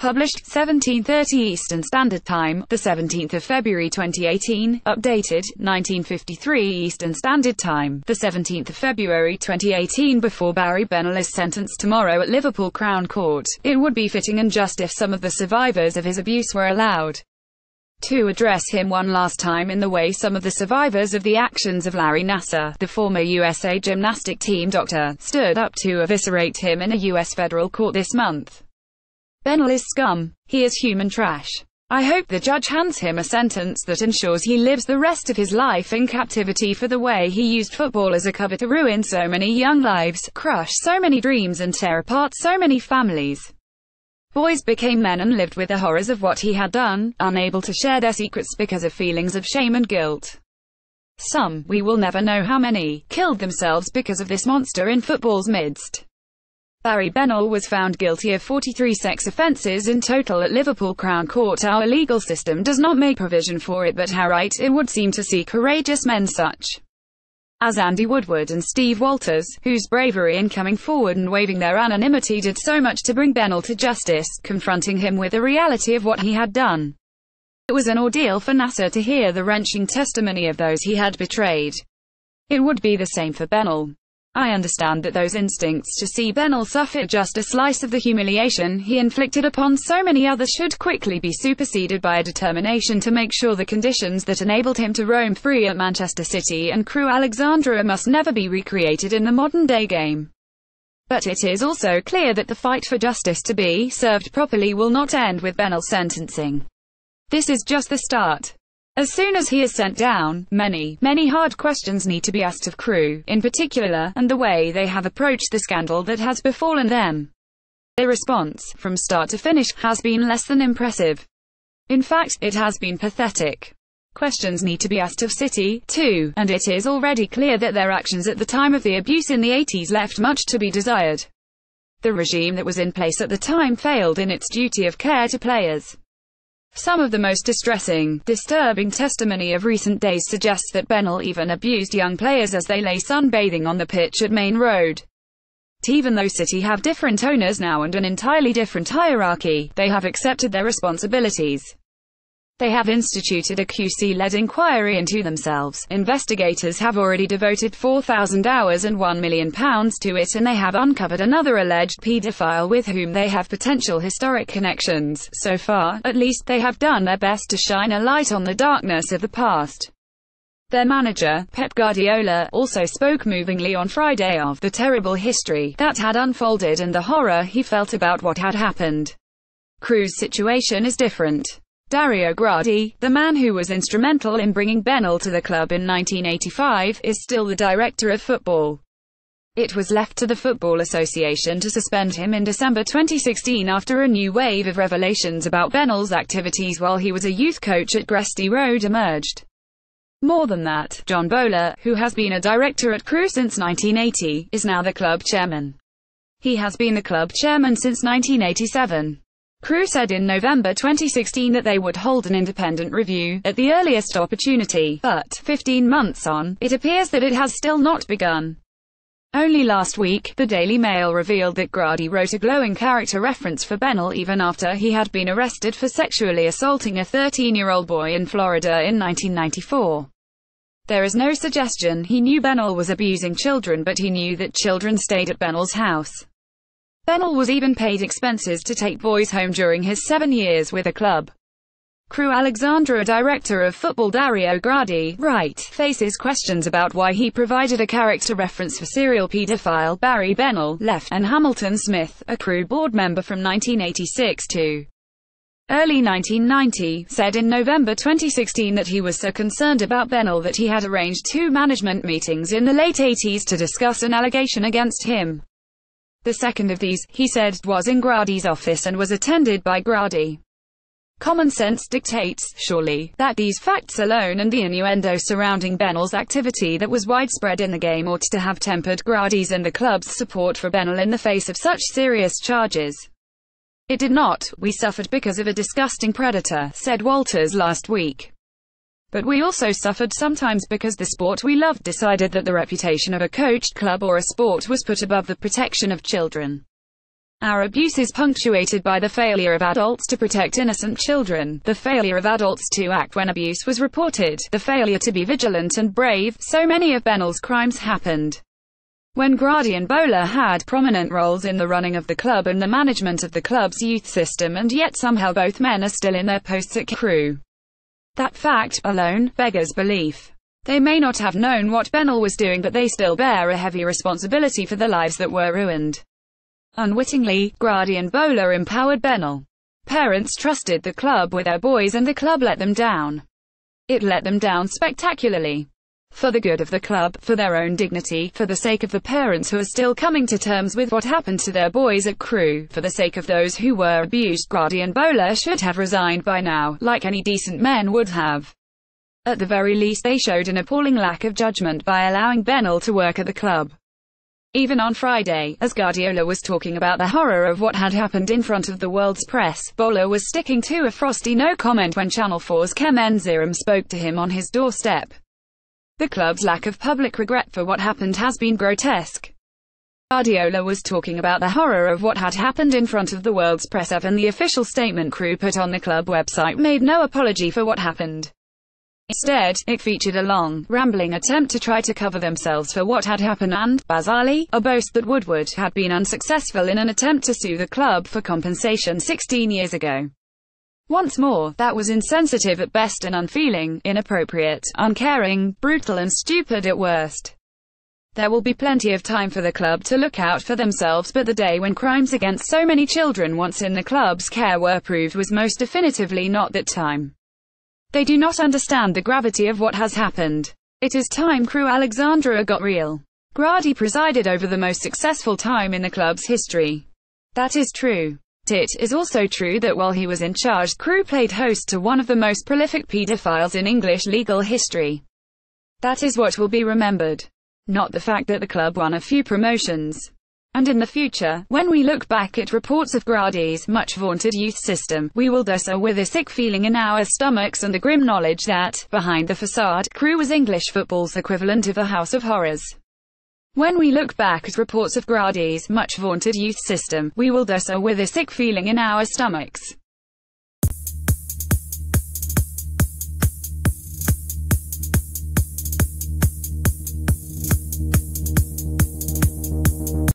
Published 17:30 Eastern Standard Time, the 17th of February 2018. Updated 1953 Eastern Standard Time, the 17th of February 2018. Before Barry Bennell is sentenced tomorrow at Liverpool Crown Court, it would be fitting and just if some of the survivors of his abuse were allowed to address him one last time in the way some of the survivors of the actions of Larry Nassar, the former USA gymnastic team doctor, stood up to eviscerate him in a U.S. federal court this month. Bennell is scum. He is human trash. I hope the judge hands him a sentence that ensures he lives the rest of his life in captivity for the way he used football as a cover to ruin so many young lives, crush so many dreams and tear apart so many families. Boys became men and lived with the horrors of what he had done, unable to share their secrets because of feelings of shame and guilt. Some, we will never know how many, killed themselves because of this monster in football's midst. Barry Bennell was found guilty of 43 sex offences in total at Liverpool Crown Court. Our legal system does not make provision for it but how right it would seem to see courageous men such as Andy Woodward and Steve Walters, whose bravery in coming forward and waiving their anonymity did so much to bring Bennell to justice, confronting him with the reality of what he had done. It was an ordeal for Nassar to hear the wrenching testimony of those he had betrayed. It would be the same for Bennell. I understand that those instincts to see Bennell suffer just a slice of the humiliation he inflicted upon so many others should quickly be superseded by a determination to make sure the conditions that enabled him to roam free at Manchester City and Crewe Alexandra must never be recreated in the modern-day game. But it is also clear that the fight for justice to be served properly will not end with Bennell's sentencing. This is just the start. As soon as he is sent down, many, many hard questions need to be asked of Crewe, in particular, and the way they have approached the scandal that has befallen them. Their response, from start to finish, has been less than impressive. In fact, it has been pathetic. Questions need to be asked of City, too, and it is already clear that their actions at the time of the abuse in the 80s left much to be desired. The regime that was in place at the time failed in its duty of care to players. Some of the most distressing, disturbing testimony of recent days suggests that Bennell even abused young players as they lay sunbathing on the pitch at Maine Road. Even though City have different owners now and an entirely different hierarchy, they have accepted their responsibilities. They have instituted a QC-led inquiry into themselves. Investigators have already devoted 4,000 hours and £1 million to it and they have uncovered another alleged paedophile with whom they have potential historic connections. So far, at least, they have done their best to shine a light on the darkness of the past. Their manager, Pep Guardiola, also spoke movingly on Friday of the terrible history that had unfolded and the horror he felt about what had happened. Crewe's situation is different. Dario Gradi, the man who was instrumental in bringing Bennell to the club in 1985, is still the director of football. It was left to the Football Association to suspend him in December 2016 after a new wave of revelations about Bennell's activities while he was a youth coach at Gresty Road emerged. More than that, John Bowler, who has been a director at Crewe since 1980, is now the club chairman. He has been the club chairman since 1987. Crewe said in November 2016 that they would hold an independent review at the earliest opportunity, but 15 months on, it appears that it has still not begun. Only last week, the Daily Mail revealed that Gradi wrote a glowing character reference for Bennell even after he had been arrested for sexually assaulting a 13-year-old boy in Florida in 1994. There is no suggestion he knew Bennell was abusing children but he knew that children stayed at Bennell's house. Bennell was even paid expenses to take boys home during his seven years with the club. Crewe Alexandra director of football Dario Gradi, right, faces questions about why he provided a character reference for serial paedophile Barry Bennell, left, and Hamilton Smith, a Crewe board member from 1986 to early 1990, said in November 2016 that he was so concerned about Bennell that he had arranged two management meetings in the late 80s to discuss an allegation against him. The second of these, he said, was in Gradi's office and was attended by Gradi. Common sense dictates, surely, that these facts alone and the innuendo surrounding Bennell's activity that was widespread in the game ought to have tempered Gradi's and the club's support for Bennell in the face of such serious charges. It did not, we suffered because of a disgusting predator, said Walters last week. But we also suffered sometimes because the sport we loved decided that the reputation of a coached club or a sport was put above the protection of children. Our abuse is punctuated by the failure of adults to protect innocent children, the failure of adults to act when abuse was reported, the failure to be vigilant and brave. So many of Bennell's crimes happened when Gradi and Bowler had prominent roles in the running of the club and the management of the club's youth system and yet somehow both men are still in their posts at Crewe. That fact, alone, beggars belief. They may not have known what Bennell was doing but they still bear a heavy responsibility for the lives that were ruined. Unwittingly, Gradi and Bowler empowered Bennell. Parents trusted the club with their boys and the club let them down. It let them down spectacularly. For the good of the club, for their own dignity, for the sake of the parents who are still coming to terms with what happened to their boys at Crewe, for the sake of those who were abused, Gradi and should have resigned by now, like any decent men would have. At the very least they showed an appalling lack of judgment by allowing Bennell to work at the club. Even on Friday, as Guardiola was talking about the horror of what had happened in front of the world's press, Bowler was sticking to a frosty no-comment when Channel 4's Keme Nzerem spoke to him on his doorstep. The club's lack of public regret for what happened has been grotesque. Guardiola was talking about the horror of what had happened in front of the world's press and the official statement Crewe put on the club website made no apology for what happened. Instead, it featured a long, rambling attempt to try to cover themselves for what had happened and, bizarrely, a boast that Woodward had been unsuccessful in an attempt to sue the club for compensation 16 years ago. Once more, that was insensitive at best and unfeeling, inappropriate, uncaring, brutal and stupid at worst. There will be plenty of time for the club to look out for themselves but the day when crimes against so many children once in the club's care were proved was most definitively not that time. They do not understand the gravity of what has happened. It is time Crewe Alexandra got real. Gradi presided over the most successful time in the club's history. That is true. It is also true that while he was in charge, Crewe played host to one of the most prolific paedophiles in English legal history. That is what will be remembered. Not the fact that the club won a few promotions. And in the future, when we look back at reports of Gradi's much vaunted youth system, we will do so with a sick feeling in our stomachs and the grim knowledge that, behind the facade, Crewe was English football's equivalent of a house of horrors. When we look back at reports of Gradi's much vaunted youth system, we will do so with a sick feeling in our stomachs.